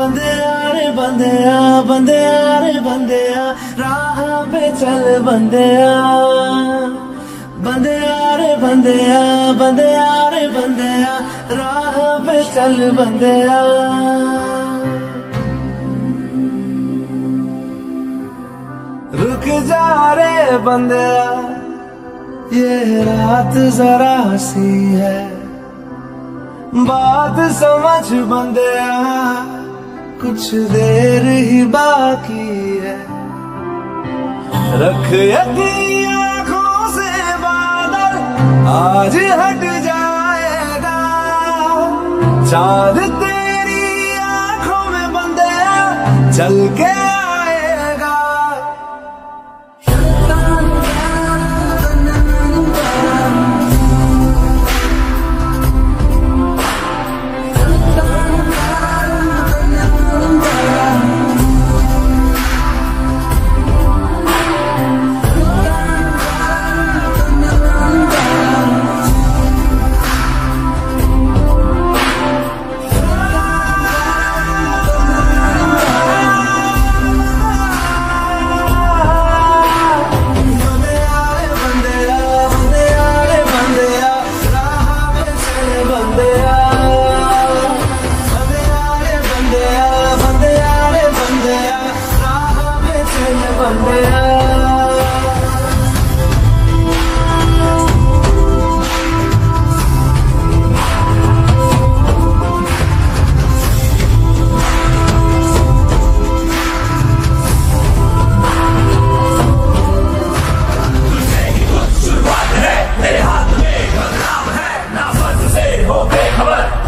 बंदे रे बंदे बंदे रे बंदे राह पे चल बंदे बंदे रे बंदे बंदे रे बंदे राह पे चल बंदे रुक जा रे बंदे ये रात जरा सी है। बात समझ बंदे कुछ देर ही बाकी है। रख आँखों से बादल आज हट जाएगा। चाँद तेरी आँखों में बंदे चल के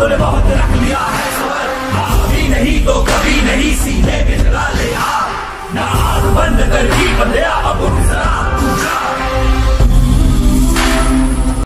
Böyle bağır